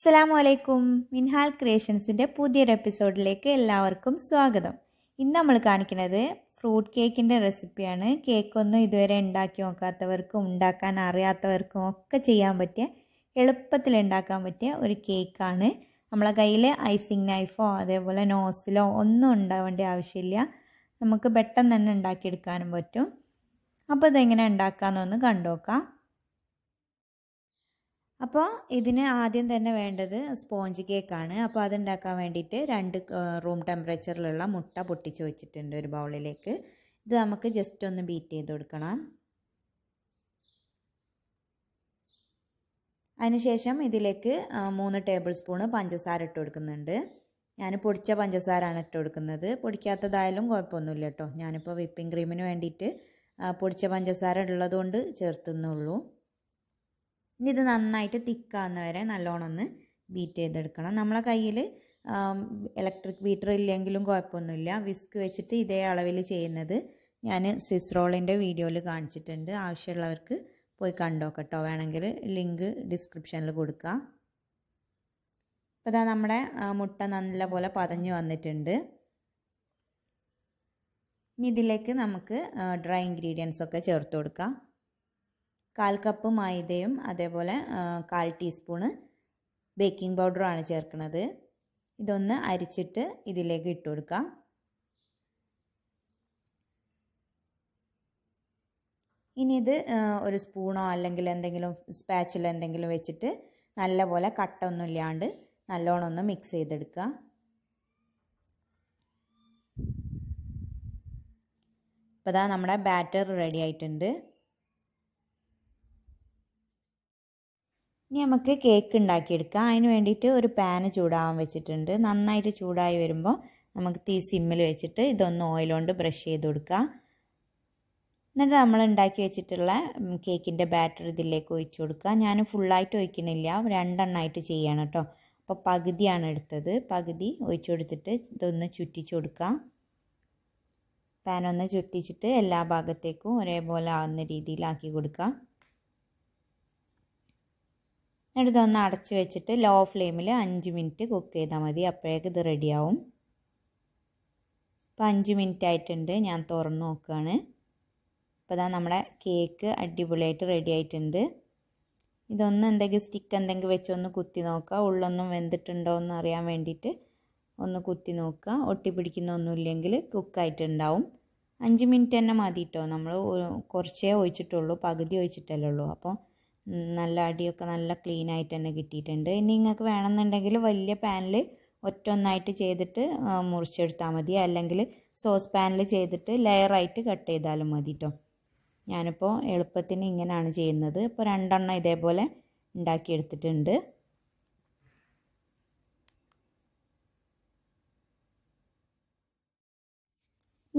അസ്സലാമു അലൈക്കും മിൻഹാൽ ക്രിയേഷൻസിന്റെ പുതിയൊരു എപ്പിസോഡിലേക്ക് എല്ലാവർക്കും സ്വാഗതം. ഇന്ന് നമ്മൾ കാണിക്കുന്നത് ഫ്രൂട്ട് കേക്കിന്റെ റെസിപ്പിയാണ്. കേക്കൊന്നും ഇതുവരെ ഉണ്ടാക്കി നോക്കാത്തവർക്കും ഉണ്ടാക്കാൻ അറിയാത്തവർക്കും ഒക്കെ ചെയ്യാൻ പറ്റിയ എളുപ്പത്തിൽ ഉണ്ടാക്കാൻ പറ്റിയ ഒരു കേക്കാണ്. നമ്മളെ കയ്യിൽ ഐസിങ് നൈഫോ അതേപോലെ നോസിലോ ഒന്നും ഉണ്ടാവേണ്ട ആവശ്യമില്ല. നമുക്ക് പെട്ടെന്ന് തന്നെ ഉണ്ടാക്കിയെടുക്കാനും പറ്റും. അപ്പോൾ ഇതെങ്ങനെ ഉണ്ടാക്കാമെന്നൊന്ന് കണ്ടുനോക്കാം അപ്പോൾ ഇതിന് ആദ്യം തന്നെ വേണ്ടത് സ്പോഞ്ച് കേക്കാണ് അപ്പോൾ അതുണ്ടാക്കാൻ വേണ്ടിയിട്ട് രണ്ട് റൂം ടെമ്പറേച്ചറിലുള്ള മുട്ട പൊട്ടിച്ച് വെച്ചിട്ടുണ്ട് ഒരു ബൗളിലേക്ക് ഇത് നമുക്ക് ജസ്റ്റ് ഒന്ന് ബീറ്റ് ചെയ്ത് കൊടുക്കണം. അതിനുശേഷം ഇതിലേക്ക് മൂന്ന് ടേബിൾ സ്പൂണ് പഞ്ചസാര ഇട്ട് കൊടുക്കുന്നുണ്ട്. ഞാൻ പൊടിച്ച പഞ്ചസാരയാണ് ഇട്ട് കൊടുക്കുന്നത്. പൊടിക്കാത്തതായാലും കുഴപ്പമൊന്നുമില്ല കേട്ടോ. ഞാനിപ്പോൾ വിപ്പിംഗ് ക്രീമിന് വേണ്ടിയിട്ട് പൊടിച്ച പഞ്ചസാര ഉള്ളതുകൊണ്ട് ചേർത്തുന്നുള്ളൂ. ഇനി ഇത് നന്നായിട്ട് തിക്കാവുന്ന വരെ നല്ലോണം ഒന്ന് ബീറ്റ് ചെയ്തെടുക്കണം. നമ്മളെ കയ്യിൽ ഇലക്ട്രിക് ബീറ്റർ ഇല്ലെങ്കിലും കുഴപ്പമൊന്നുമില്ല. വിസ്ക് വെച്ചിട്ട് ഇതേ അളവിൽ ചെയ്യുന്നത് ഞാൻ സ്വിസ് റോളിന്റെ വീഡിയോയിൽ കാണിച്ചിട്ടുണ്ട്. ആവശ്യമുള്ളവർക്ക് പോയി കണ്ടോ കേട്ടോ വേണമെങ്കിൽ ലിങ്ക് ഡിസ്ക്രിപ്ഷനിൽ കൊടുക്കുക അപ്പോൾ ഇതാ നമ്മുടെ മുട്ട നല്ല പോലെ പതഞ്ഞു വന്നിട്ടുണ്ട്. ഇനി ഇതിലേക്ക് നമുക്ക് ഡ്രൈ ഇൻഗ്രീഡിയൻസ് ഒക്കെ ചേർത്ത് കൊടുക്കാം. കാൽ കപ്പ് മൈദയും അതേപോലെ കാൽ ടീസ്പൂണ് ബേക്കിംഗ് പൗഡറുമാണ് ചേർക്കുന്നത്. ഇതൊന്ന് അരിച്ചിട്ട് ഇതിലേക്ക് ഇട്ട് കൊടുക്കാം. ഇനി ഇത് ഒരു സ്പൂണോ അല്ലെങ്കിൽ എന്തെങ്കിലും സ്പാച്ചിലോ എന്തെങ്കിലും വെച്ചിട്ട് നല്ലപോലെ കട്ടൊന്നും ഇല്ലാണ്ട് നല്ലോണം ഒന്ന് മിക്സ് ചെയ്തെടുക്കുക ഇപ്പോൾ ഇതാ നമ്മുടെ ബാറ്റർ റെഡി ആയിട്ടുണ്ട്. ഇനി നമുക്ക് കേക്ക് ഉണ്ടാക്കിയെടുക്കാം. അതിന് വേണ്ടിയിട്ട് ഒരു പാന് ചൂടാവാൻ വെച്ചിട്ടുണ്ട്. നന്നായിട്ട് ചൂടായി വരുമ്പോൾ നമുക്ക് തീ സിമ്മിൽ വെച്ചിട്ട് ഇതൊന്ന് ഓയിൽ കൊണ്ട് ബ്രഷ് ചെയ്ത് കൊടുക്കുക. എന്നിട്ട് നമ്മൾ ഉണ്ടാക്കി വെച്ചിട്ടുള്ള കേക്കിന്റെ ബാറ്റർ ഇതിലേക്ക് ഒഴിച്ചു കൊടുക്കുക. ഞാൻ ഫുള്ളായിട്ട് ഒഴിക്കണില്ല. രണ്ടെണ്ണമായിട്ട് ചെയ്യണം കേട്ടോ അപ്പോൾ പകുതിയാണ് എടുത്തത്. പകുതി ഒഴിച്ചു കൊടുത്തിട്ട് ഇതൊന്ന് ചുറ്റിച്ചു കൊടുക്കുക. പാനൊന്ന് ചുറ്റിച്ചിട്ട് എല്ലാ ഭാഗത്തേക്കും ഒരേപോലെ ആവുന്ന രീതിയിലാക്കി കൊടുക്കുക. എന്നിട്ട് ഇതൊന്ന് അടച്ച് വെച്ചിട്ട് ലോ ഫ്ലെയിമിൽ അഞ്ച് മിനിറ്റ് കുക്ക് ചെയ്താൽ മതി. അപ്പോഴേക്ക് ഇത് റെഡിയാവും അപ്പോൾ അഞ്ച് മിനിറ്റ് ആയിട്ടുണ്ട്. ഞാൻ തുറന്ന് നോക്കുകയാണ് അപ്പോൾ ഇതാ നമ്മുടെ കേക്ക് അടിപൊളിയായിട്ട് റെഡി ആയിട്ടുണ്ട്. ഇതൊന്ന് എന്തെങ്കിലും സ്റ്റിക്ക് എന്തെങ്കിലും വെച്ച് ഒന്ന് കുത്തി നോക്കുക ഉള്ളൊന്നും വെന്തിട്ടുണ്ടോ എന്ന് അറിയാൻ വേണ്ടിയിട്ട് ഒന്ന് കുത്തി നോക്കുക ഒട്ടി പിടിക്കുന്നൊന്നുമില്ലെങ്കിൽ കുക്കായിട്ടുണ്ടാവും അഞ്ച് മിനിറ്റ് തന്നെ മതി കേട്ടോ നമ്മൾ കുറച്ചേ ഒഴിച്ചിട്ടുള്ളൂ. പകുതി ഒഴിച്ചിട്ടല്ലേ ഉള്ളൂ. അപ്പോൾ നല്ല അടിയൊക്കെ നല്ല ക്ലീൻ ആയിട്ട് തന്നെ കിട്ടിയിട്ടുണ്ട്. ഇനി നിങ്ങൾക്ക് വേണമെന്നുണ്ടെങ്കിൽ വലിയ പാനിൽ ഒറ്റ ഒന്നായിട്ട് ചെയ്തിട്ട് മുറിച്ചെടുത്താൽ മതി. അല്ലെങ്കിൽ സോസ് പാനിൽ ചെയ്തിട്ട് ലെയറായിട്ട് കട്ട് ചെയ്താലും മതി കേട്ടോ ഞാനിപ്പോൾ എളുപ്പത്തിന് ഇങ്ങനെയാണ് ചെയ്യുന്നത്. ഇപ്പോൾ രണ്ടെണ്ണം ഇതേപോലെ ഉണ്ടാക്കിയെടുത്തിട്ടുണ്ട്.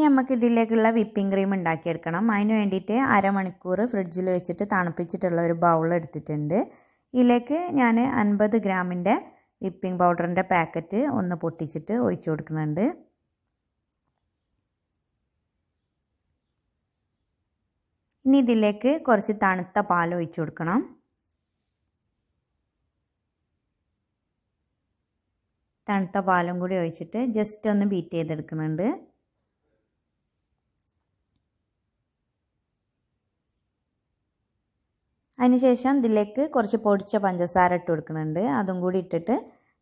ഇനി നമുക്ക് ഇതിലേക്കുള്ള വിപ്പിംഗ് ക്രീം ഉണ്ടാക്കിയെടുക്കണം. അതിന് വേണ്ടിയിട്ട് അരമണിക്കൂർ ഫ്രിഡ്ജിൽ വെച്ചിട്ട് തണുപ്പിച്ചിട്ടുള്ള ഒരു ബൗൾ എടുത്തിട്ടുണ്ട്. ഇതിലേക്ക് ഞാൻ അൻപത് ഗ്രാമിന്റെ വിപ്പിംഗ് പൗഡറിന്റെ പാക്കറ്റ് ഒന്ന് പൊട്ടിച്ചിട്ട് ഒഴിച്ചു കൊടുക്കുന്നുണ്ട്. ഇനി ഇതിലേക്ക് കുറച്ച് തണുത്ത പാൽ ഒഴിച്ചു കൊടുക്കണം. തണുത്ത പാലും കൂടി ഒഴിച്ചിട്ട് ജസ്റ്റ് ഒന്ന് ബീറ്റ് ചെയ്തെടുക്കുന്നുണ്ട്. അതിനുശേഷം ഇതിലേക്ക് കുറച്ച് പൊടിച്ച പഞ്ചസാര ഇട്ട് കൊടുക്കുന്നുണ്ട്. അതും കൂടി ഇട്ടിട്ട്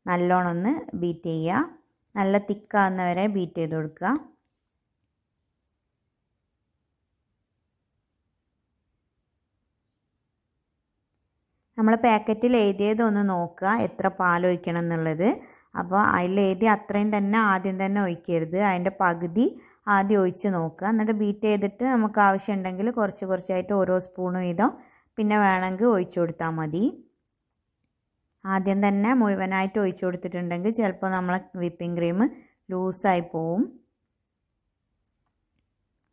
നല്ലോണം ഒന്ന് ബീറ്റ് ചെയ്യുക. നല്ല തിക്കാവുന്നവരെ ബീറ്റ് ചെയ്ത് കൊടുക്കുക. നമ്മൾ പാക്കറ്റിൽ എഴുതിയതൊന്ന് നോക്കുക എത്ര പാൽ ഒഴിക്കണം എന്നുള്ളത്. അപ്പോൾ അതിൽ എഴുതി അത്രയും തന്നെ ആദ്യം തന്നെ ഒഴിക്കരുത്. അതിന്റെ പകുതി ആദ്യം ഒഴിച്ച് നോക്കുക. എന്നിട്ട് ബീറ്റ് ചെയ്തിട്ട് നമുക്ക് ആവശ്യമുണ്ടെങ്കിൽ കുറച്ച് കുറച്ചായിട്ട് ഓരോ സ്പൂൺ വീതം പിന്നെ വേണമെങ്കിൽ ഒഴിച്ചു കൊടുത്താൽ മതി. ആദ്യം തന്നെ മുഴുവനായിട്ട് ഒഴിച്ചു കൊടുത്തിട്ടുണ്ടെങ്കിൽ ചിലപ്പോൾ നമ്മളെ വിപ്പിംഗ് ക്രീം ലൂസായി പോവും.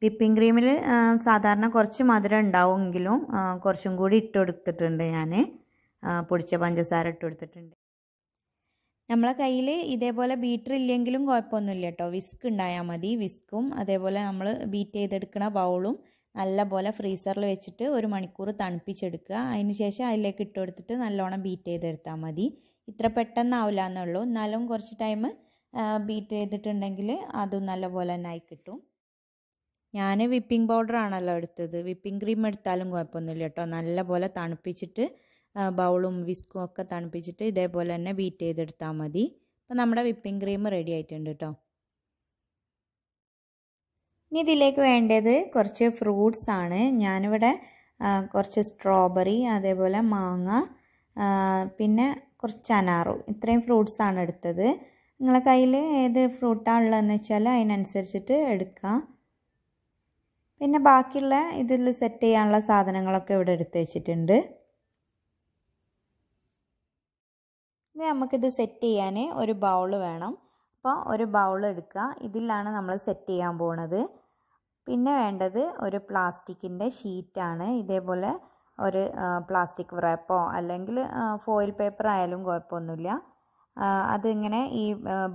വിപ്പിംഗ് ക്രീമിൽ സാധാരണ കുറച്ച് മധുരം ഉണ്ടാവുമെങ്കിലും കുറച്ചും കൂടി ഇട്ട് കൊടുത്തിട്ടുണ്ട് ഞാൻ പൊടിച്ച പഞ്ചസാര ഇട്ട് കൊടുത്തിട്ടുണ്ട്. നമ്മളെ കയ്യിൽ ഇതേപോലെ ബീറ്റർ ഇല്ലെങ്കിലും കുഴപ്പമൊന്നുമില്ല കേട്ടോ. വിസ്ക് ഉണ്ടായാൽ മതി. വിസ്കും അതേപോലെ നമ്മൾ ബീറ്റ് ചെയ്തെടുക്കുന്ന ബൗളും നല്ല പോലെ ഫ്രീസറിൽ വെച്ചിട്ട് ഒരു മണിക്കൂർ തണുപ്പിച്ചെടുക്കുക. അതിന് ശേഷം അതിലേക്ക് ഇട്ട് കൊടുത്തിട്ട് നല്ലോണം ബീറ്റ് ചെയ്തെടുത്താൽ മതി. ഇത്ര പെട്ടെന്നാവില്ല എന്നുള്ളൂ. എന്നാലും കുറച്ച് ടൈം ബീറ്റ് ചെയ്തിട്ടുണ്ടെങ്കിൽ അതും നല്ല പോലെ തന്നെ ആയി കിട്ടും. ഞാൻ വിപ്പിംഗ് പൗഡർ ആണല്ലോ എടുത്തത്. വിപ്പിംഗ് ക്രീം എടുത്താലും കുഴപ്പമൊന്നുമില്ല കേട്ടോ. നല്ല പോലെ തണുപ്പിച്ചിട്ട് ബൗളും വിസ്കും ഒക്കെ തണുപ്പിച്ചിട്ട് ഇതേപോലെ തന്നെ ബീറ്റ് ചെയ്തെടുത്താൽ മതി. അപ്പോൾ നമ്മുടെ വിപ്പിംഗ് ക്രീം റെഡി ആയിട്ടുണ്ട് കേട്ടോ. ഇനി ഇതിലേക്ക് വേണ്ടത് കുറച്ച് ഫ്രൂട്ട്സ് ആണ്. ഞാനിവിടെ കുറച്ച് സ്ട്രോബെറി അതേപോലെ മാങ്ങ പിന്നെ കുറച്ച് അനാറും. ഇത്രയും ഫ്രൂട്ട്സ് ആണ് എടുത്തത്. നിങ്ങളെ കയ്യിൽ ഏത് ഫ്രൂട്ടാണ് ഉള്ളതെന്ന് വെച്ചാൽ അതിനനുസരിച്ചിട്ട് എടുക്കാം. പിന്നെ ബാക്കിയുള്ള ഇതിൽ സെറ്റ് ചെയ്യാനുള്ള സാധനങ്ങളൊക്കെ ഇവിടെ എടുത്ത് വെച്ചിട്ടുണ്ട്. ഇനി നമുക്കിത് സെറ്റ് ചെയ്യാൻ ഒരു ബൗൾ വേണം. അപ്പോൾ ഒരു ബൗൾ എടുക്കുക. ഇതിലാണ് നമ്മൾ സെറ്റ് ചെയ്യാൻ പോണത്. പിന്നെ വേണ്ടത് ഒരു പ്ലാസ്റ്റിക്കിന്റെ ഷീറ്റാണ് ഇതേപോലെ ഒരു പ്ലാസ്റ്റിക് റാപ്പോ അല്ലെങ്കിൽ ഫോയിൽ പേപ്പർ ആയാലും കുഴപ്പമൊന്നുമില്ല. അതിങ്ങനെ ഈ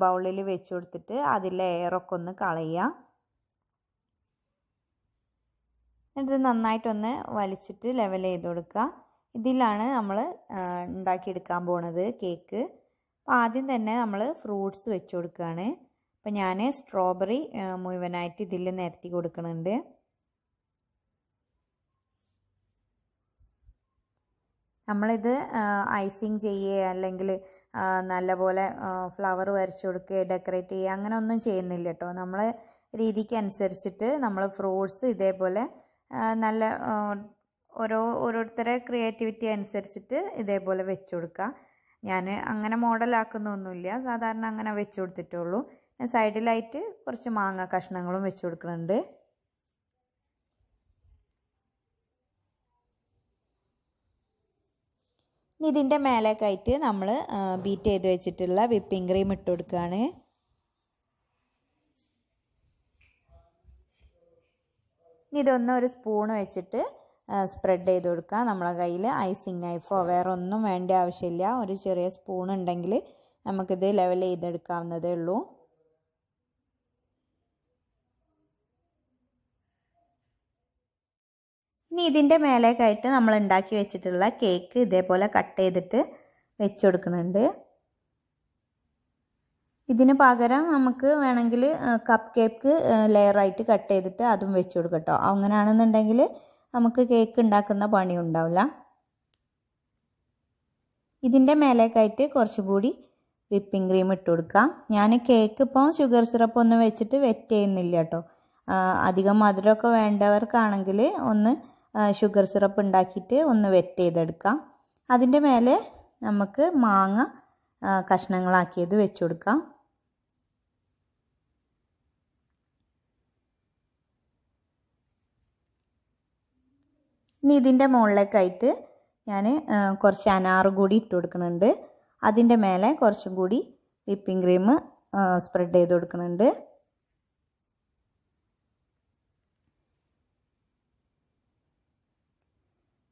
ബൗളിൽ വെച്ച് കൊടുത്തിട്ട് അതിലെ എയറൊക്കെ ഒന്ന് കളയുക. എന്നിട്ട് നന്നായിട്ടൊന്ന് വലിച്ചിട്ട് ലെവൽ ചെയ്ത് കൊടുക്കുക. ഇതിലാണ് നമ്മൾ ഉണ്ടാക്കിയെടുക്കാൻ പോണത് കേക്ക് അപ്പോൾ ആദ്യം തന്നെ നമ്മൾ ഫ്രൂട്ട്സ് വെച്ച് കൊടുക്കുകയാണ് അപ്പോൾ ഞാൻ സ്ട്രോബെറി മുഴുവനായിട്ട് ഇതിൽ നിരത്തി കൊടുക്കുന്നുണ്ട് നമ്മളിത് ഐസിങ് ചെയ്യുക അല്ലെങ്കിൽ നല്ലപോലെ ഫ്ലവർ വരച്ചു കൊടുക്കുക ഡെക്കറേറ്റ് ചെയ്യുക അങ്ങനെ ഒന്നും ചെയ്യുന്നില്ല കേട്ടോ. നമ്മളെ രീതിക്ക് അനുസരിച്ചിട്ട് നമ്മൾ ഫ്രൂട്ട്സ് ഇതേപോലെ നല്ല ഓരോ ഓരോരുത്തരെ ക്രിയേറ്റിവിറ്റി അനുസരിച്ചിട്ട് ഇതേപോലെ വെച്ച് കൊടുക്കുക ഞാൻ അങ്ങനെ മോഡലാക്കുന്നൊന്നുമില്ല. സാധാരണ അങ്ങനെ വെച്ച് കൊടുത്തിട്ടുള്ളൂ സൈഡിലായിട്ട് കുറച്ച് മാങ്ങ കഷ്ണങ്ങളും വെച്ച് കൊടുക്കുന്നുണ്ട്. ഇതിന്റെ മേലേക്കായിട്ട് നമ്മൾ ബീറ്റ് ചെയ്ത് വെച്ചിട്ടുള്ള വിപ്പിംഗ് ക്രീം ഇട്ട് കൊടുക്കുകയാണ് ഇതൊന്ന് ഒരു സ്പൂൺ വെച്ചിട്ട് സ്പ്രെഡ് ചെയ്ത് കൊടുക്കുക. നമ്മളെ കയ്യിൽ ഐസിങ് നൈഫോ വേറെ ഒന്നും വേണ്ട ആവശ്യമില്ല. ഒരു ചെറിയ സ്പൂൺ ഉണ്ടെങ്കിൽ നമുക്കിത് ലെവൽ ചെയ്തെടുക്കാവുന്നതേ ഉള്ളൂ. ഇനി ഇതിന്റെ മേലേക്കായിട്ട് നമ്മൾ ഉണ്ടാക്കി വെച്ചിട്ടുള്ള കേക്ക് ഇതേപോലെ കട്ട് ചെയ്തിട്ട് വെച്ച് കൊടുക്കുന്നുണ്ട്. ഇതിന് പകരം നമുക്ക് വേണമെങ്കിൽ കപ്പ് കേക്ക് ലെയറായിട്ട് കട്ട് ചെയ്തിട്ട് അതും വെച്ച് കൊടുക്കട്ടോ അങ്ങനെയാണെന്നുണ്ടെങ്കിൽ നമുക്ക് കേക്ക് ഉണ്ടാക്കുന്ന പണി ഉണ്ടാവില്ല. ഇതിന്റെ മേലേക്കായിട്ട് കുറച്ചുകൂടി വിപ്പിംഗ് ക്രീം ഇട്ട് കൊടുക്കാം. ഞാൻ കേക്ക് ഇപ്പോൾ ഷുഗർ സിറപ്പ് ഒന്നും വെച്ചിട്ട് വെറ്റ് ചെയ്യുന്നില്ല കേട്ടോ അധികം മധുരമൊക്കെ വേണ്ടവർക്കാണെങ്കിൽ ഒന്ന് ഷുഗർ സിറപ്പ് ഉണ്ടാക്കിയിട്ട് ഒന്ന് വെറ്റ് ചെയ്തെടുക്കാം. അതിന്റെ മേലെ നമുക്ക് മാങ്ങ കഷ്ണങ്ങളാക്കിയത് വെച്ച് കൊടുക്കാം. ഇനി ഇതിന്റെ മുകളിലേക്കായിട്ട് ഞാൻ കുറച്ച് അനാറ് കൂടി ഇട്ട് കൊടുക്കുന്നുണ്ട്. അതിന്റെ മേലെ കുറച്ചും കൂടി വിപ്പിംഗ് ക്രീം സ്പ്രെഡ് ചെയ്ത് കൊടുക്കുന്നുണ്ട്.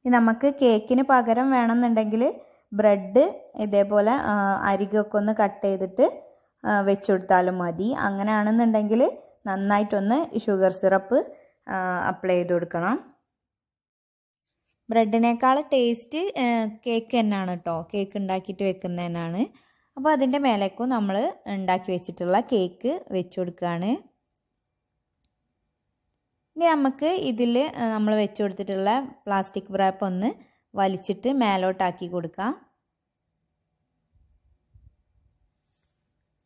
നമുക്ക് കേക്കിന് പകരം വേണമെന്നുണ്ടെങ്കിൽ ബ്രെഡ് ഇതേപോലെ അരികൊക്കെ ഒന്ന് കട്ട് ചെയ്തിട്ട് വെച്ച് കൊടുത്താലും മതി. അങ്ങനെയാണെന്നുണ്ടെങ്കിൽ നന്നായിട്ടൊന്ന് ഷുഗർ സിറപ്പ് അപ്ലൈ ചെയ്ത് കൊടുക്കണം. ബ്രെഡിനേക്കാൾ ടേസ്റ്റ് കേക്ക് തന്നെയാണ് കേട്ടോ കേക്ക് ഉണ്ടാക്കിയിട്ട് വെക്കുന്നതിനാണ്. അപ്പോൾ അതിന്റെ മേലേക്കും നമ്മൾ ഉണ്ടാക്കി വെച്ചിട്ടുള്ള കേക്ക് വെച്ച് കൊടുക്കുകയാണ് ഇനി നമുക്ക് ഇതിൽ നമ്മൾ വെച്ച് കൊടുത്തിട്ടുള്ള പ്ലാസ്റ്റിക് റാപ്പ് ഒന്ന് വലിച്ചിട്ട് മേലോട്ടാക്കി കൊടുക്കാം.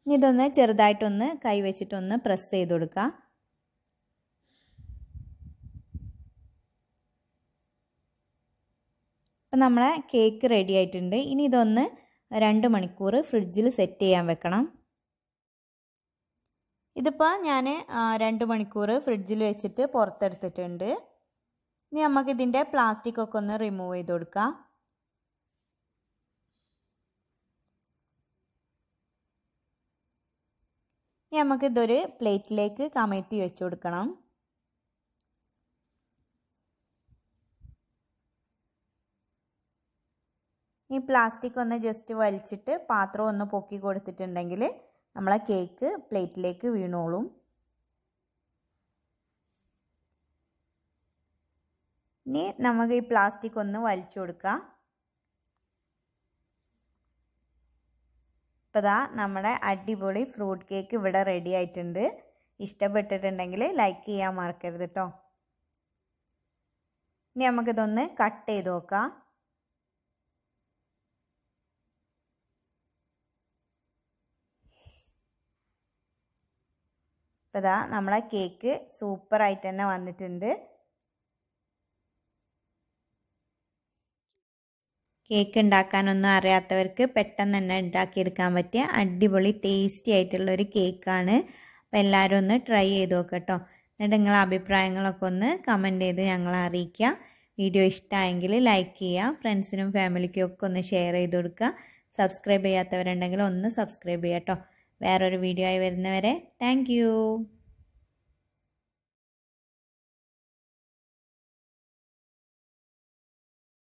ഇനി ഇതൊന്ന് ചെറുതായിട്ടൊന്ന് കൈ വെച്ചിട്ടൊന്ന് പ്രസ് ചെയ്ത് കൊടുക്കാം. അപ്പം നമ്മളെ കേക്ക് റെഡി ആയിട്ടുണ്ട്. ഇനി ഇതൊന്ന് രണ്ട് മണിക്കൂർ ഫ്രിഡ്ജിൽ സെറ്റ് ചെയ്യാൻ വെക്കണം. ഇതിപ്പോൾ ഞാൻ രണ്ട് മണിക്കൂർ ഫ്രിഡ്ജിൽ വെച്ചിട്ട് പുറത്തെടുത്തിട്ടുണ്ട്. ഇനി നമുക്ക് ഇതിന്റെ പ്ലാസ്റ്റിക് ഒക്കെ ഒന്ന് റിമൂവ് ചെയ്ത് കൊടുക്കാം. ഇനി നമുക്ക് ഇതൊരു പ്ലേറ്റിലേക്ക് കമഴ്ത്തി വെച്ച് കൊടുക്കണം. ഈ പ്ലാസ്റ്റിക് ഒന്ന് ജസ്റ്റ് വലിച്ചിട്ട് പാത്രം ഒന്ന് പൊക്കി കൊടുത്തിട്ടുണ്ടെങ്കിൽ നമ്മളെ കേക്ക് പ്ലേറ്റിലേക്ക് വീണോളും. ഇനി നമുക്ക് ഈ പ്ലാസ്റ്റിക് ഒന്ന് വലിച്ചു കൊടുക്കാം. ഇപ്പോൾ നമ്മുടെ അടിപൊളി ഫ്രൂട്ട് കേക്ക് ഇവിടെ റെഡി ആയിട്ടുണ്ട്. ഇഷ്ടപ്പെട്ടിട്ടുണ്ടെങ്കിൽ ലൈക്ക് ചെയ്യാൻ മറക്കരുത് കേട്ടോ ഇനി നമുക്കിതൊന്ന് കട്ട് ചെയ്ത് നോക്കാം. ഇപ്പോൾ ഇതാ നമ്മളെ കേക്ക് സൂപ്പറായിട്ട് തന്നെ വന്നിട്ടുണ്ട്. കേക്ക് ഉണ്ടാക്കാനൊന്നും അറിയാത്തവർക്ക് പെട്ടെന്ന് തന്നെ ഉണ്ടാക്കിയെടുക്കാൻ പറ്റിയ അടിപൊളി ടേസ്റ്റി ആയിട്ടുള്ള ഒരു കേക്കാണ് അപ്പോൾ എല്ലാവരും ഒന്ന് ട്രൈ ചെയ്ത് നോക്കട്ടോ. എന്നിട്ട് നിങ്ങളെ അഭിപ്രായങ്ങളൊക്കെ ഒന്ന് കമന്റ് ചെയ്ത് ഞങ്ങളെ അറിയിക്കുക വീഡിയോ ഇഷ്ടമായെങ്കിൽ ലൈക്ക് ചെയ്യുക ഫ്രണ്ട്സിനും ഫാമിലിക്കും ഒക്കെ ഒന്ന് ഷെയർ ചെയ്ത് കൊടുക്കുക സബ്സ്ക്രൈബ് ചെയ്യാത്തവരുണ്ടെങ്കിൽ ഒന്ന് സബ്സ്ക്രൈബ് ചെയ്യാം കേട്ടോ വേറൊരു വീഡിയോ ആയി വരുന്നവരെ താങ്ക്